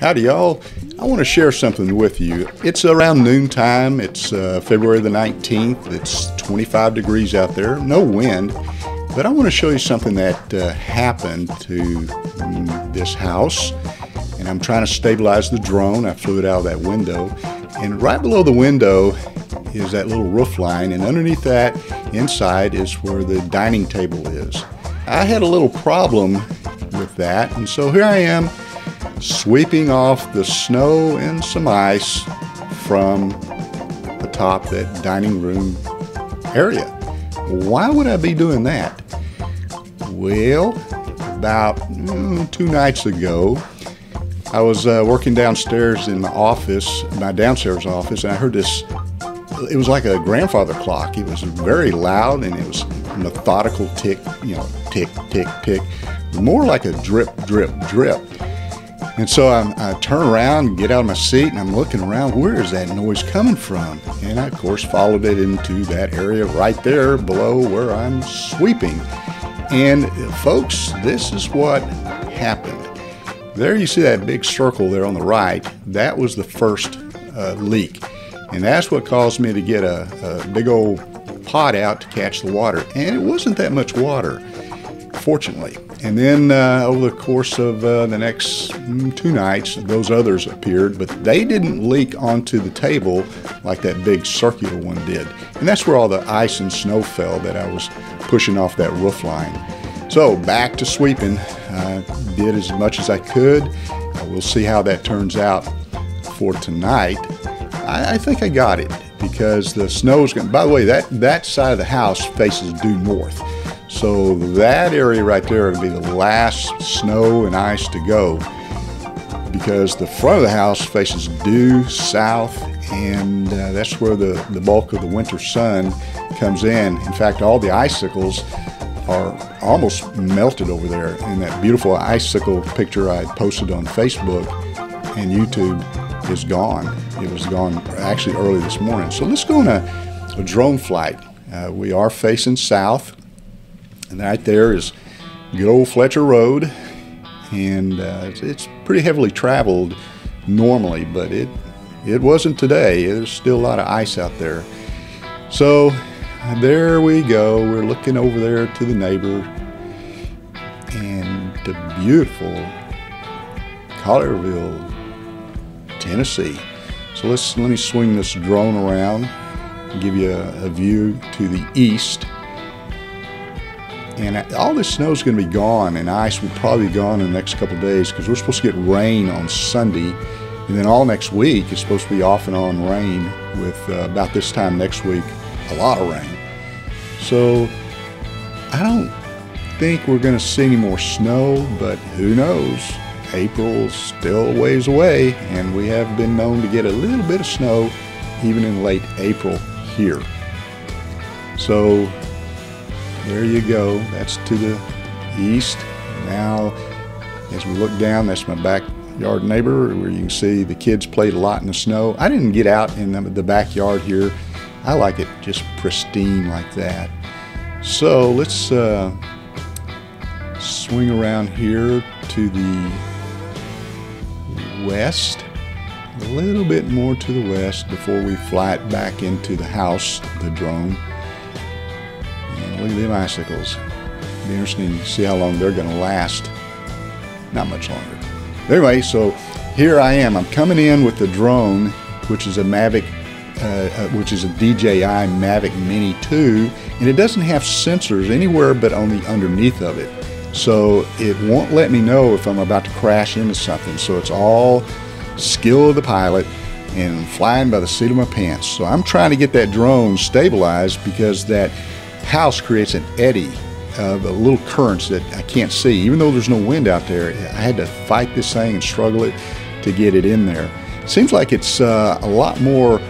Howdy, y'all. I want to share something with you. It's around noontime. It's uh, February the 19th. It's 25 degrees out there, no wind. But I want to show you something that uh, happened to mm, this house. And I'm trying to stabilize the drone. I flew it out of that window. And right below the window is that little roof line. And underneath that, inside, is where the dining table is. I had a little problem with that. And so here I am sweeping off the snow and some ice from the top that dining room area. Why would I be doing that? Well, about mm, two nights ago, I was uh, working downstairs in my office, my downstairs office, and I heard this. It was like a grandfather clock. It was very loud and it was methodical tick, you know, tick, tick, tick, more like a drip, drip, drip. And so I, I turn around, get out of my seat, and I'm looking around. Where is that noise coming from? And I, of course, followed it into that area right there below where I'm sweeping. And folks, this is what happened. There you see that big circle there on the right. That was the first uh, leak. And that's what caused me to get a, a big old pot out to catch the water. And it wasn't that much water, fortunately. And then uh, over the course of uh, the next mm, two nights, those others appeared, but they didn't leak onto the table like that big circular one did. And that's where all the ice and snow fell that I was pushing off that roof line. So back to sweeping. I did as much as I could. Uh, we'll see how that turns out for tonight. I, I think I got it because the snow is going. By the way, that that side of the house faces due north. So that area right there would be the last snow and ice to go because the front of the house faces due south and uh, that's where the, the bulk of the winter sun comes in. In fact, all the icicles are almost melted over there in that beautiful icicle picture I posted on Facebook and YouTube is gone. It was gone actually early this morning. So let's go on a, a drone flight. Uh, we are facing south and right there is good old Fletcher Road, and uh, it's pretty heavily traveled normally, but it it wasn't today. There's still a lot of ice out there. So there we go. We're looking over there to the neighbor and the beautiful Collierville, Tennessee. So let's let me swing this drone around give you a, a view to the east. And all this snow is going to be gone, and ice will probably be gone in the next couple days because we're supposed to get rain on Sunday. And then all next week is supposed to be off and on rain with uh, about this time next week, a lot of rain. So I don't think we're going to see any more snow, but who knows? April's still a ways away, and we have been known to get a little bit of snow even in late April here. So there you go. That's to the east. Now, as we look down, that's my backyard neighbor where you can see the kids played a lot in the snow. I didn't get out in the backyard here. I like it just pristine like that. So let's uh, swing around here to the west, a little bit more to the west before we fly it back into the house, the drone. Look at them icicles. Be interesting to see how long they're going to last. Not much longer. Anyway, so here I am. I'm coming in with the drone, which is a Mavic, uh, uh, which is a DJI Mavic Mini 2, and it doesn't have sensors anywhere but on the underneath of it. So it won't let me know if I'm about to crash into something. So it's all skill of the pilot and flying by the seat of my pants. So I'm trying to get that drone stabilized because that house creates an eddy of little currents that I can't see. Even though there's no wind out there, I had to fight this thing and struggle it to get it in there. Seems like it's uh, a lot more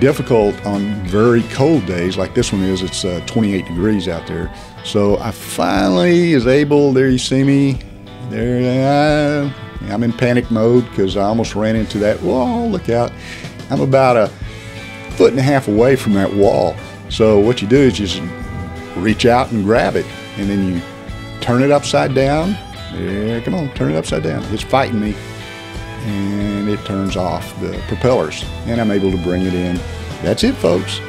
difficult on very cold days like this one is. It's uh, 28 degrees out there. So I finally is able, there you see me, there I am. I'm in panic mode because I almost ran into that wall. Look out. I'm about a foot and a half away from that wall. So what you do is just reach out and grab it, and then you turn it upside down. Yeah, come on, turn it upside down. It's fighting me. and it turns off the propellers and I'm able to bring it in. That's it folks.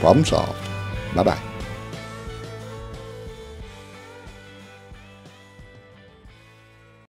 Problem solved. Bye bye.